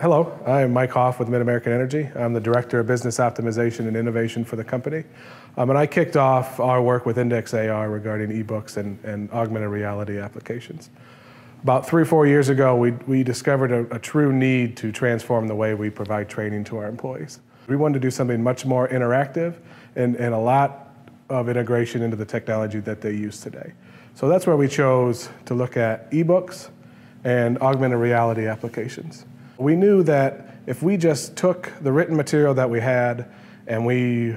Hello, I am Mike Hoff with MidAmerican Energy. I'm the Director of Business Optimization and Innovation for the company. Um, and I kicked off our work with Index AR regarding ebooks and, and augmented reality applications. About three or four years ago, we, we discovered a, a true need to transform the way we provide training to our employees. We wanted to do something much more interactive and, and a lot of integration into the technology that they use today. So that's where we chose to look at ebooks and augmented reality applications. We knew that if we just took the written material that we had and we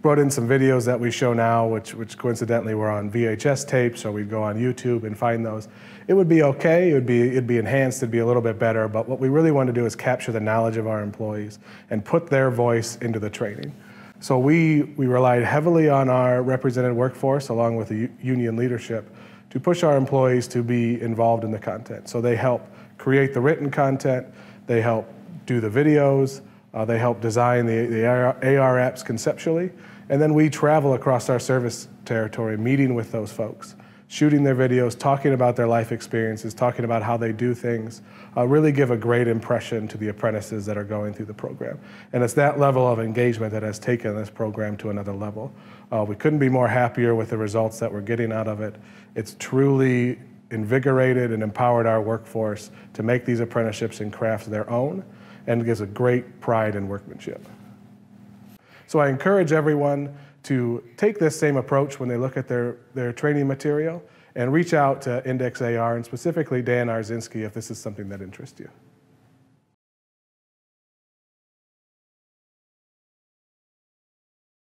brought in some videos that we show now, which, which coincidentally were on VHS tapes, or we'd go on YouTube and find those. It would be okay, it would be, it'd be enhanced, it'd be a little bit better, but what we really want to do is capture the knowledge of our employees and put their voice into the training. So we, we relied heavily on our represented workforce along with the union leadership to push our employees to be involved in the content. So they help create the written content, they help do the videos, uh, they help design the, the AR, AR apps conceptually, and then we travel across our service territory meeting with those folks shooting their videos, talking about their life experiences, talking about how they do things, uh, really give a great impression to the apprentices that are going through the program. And it's that level of engagement that has taken this program to another level. Uh, we couldn't be more happier with the results that we're getting out of it. It's truly invigorated and empowered our workforce to make these apprenticeships and crafts their own and gives a great pride in workmanship. So I encourage everyone to take this same approach when they look at their, their training material and reach out to Index AR and specifically Dan Arzinski if this is something that interests you.